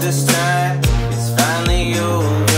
this time it's finally over.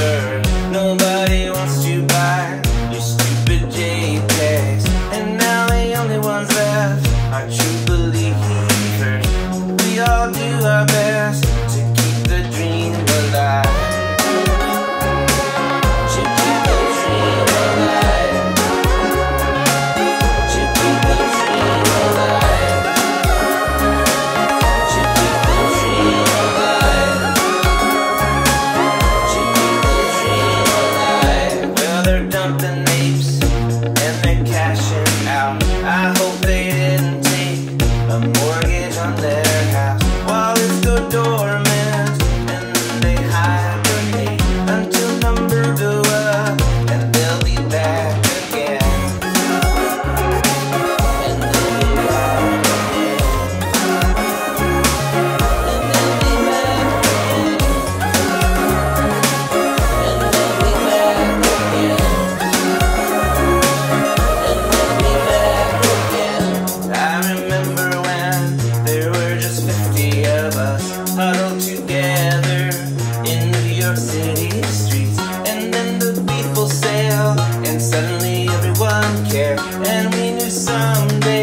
cashing out. I hope they didn't take a mortgage on their care. And we knew someday.